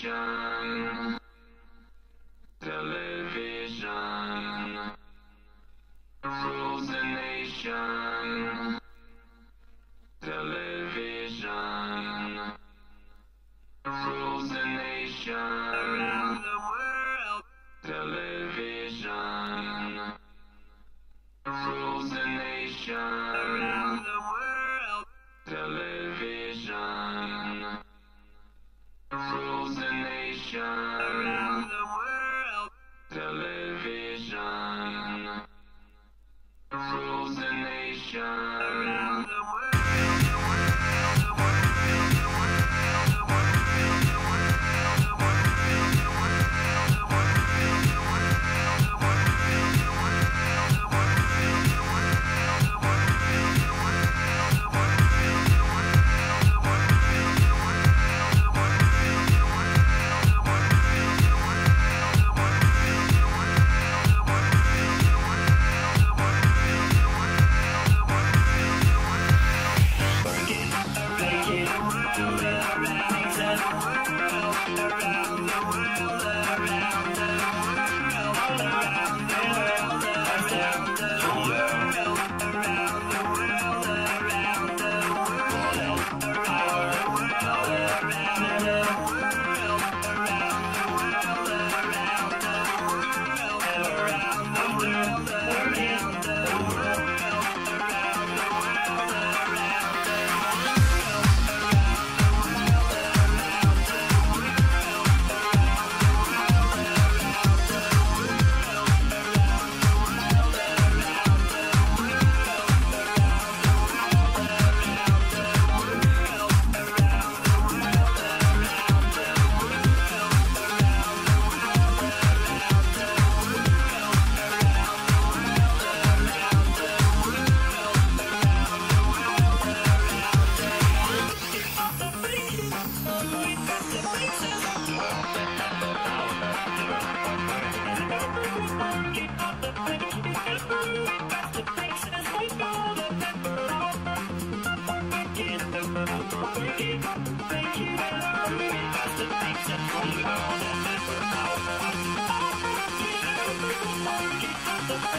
Television. Television. Rules the nation. Television. Rules the nation. Around the world. Television. Rules the nation. Around the world. Television. Rules the nation. Around the world. Television. Rules the nation. Thank you.